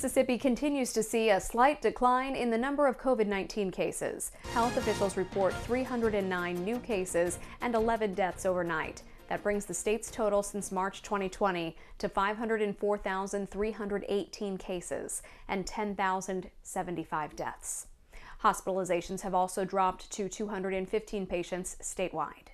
Mississippi continues to see a slight decline in the number of COVID 19 cases. Health officials report 309 new cases and 11 deaths overnight. That brings the state's total since March 2020 to 504,318 cases and 10,075 deaths. Hospitalizations have also dropped to 215 patients statewide.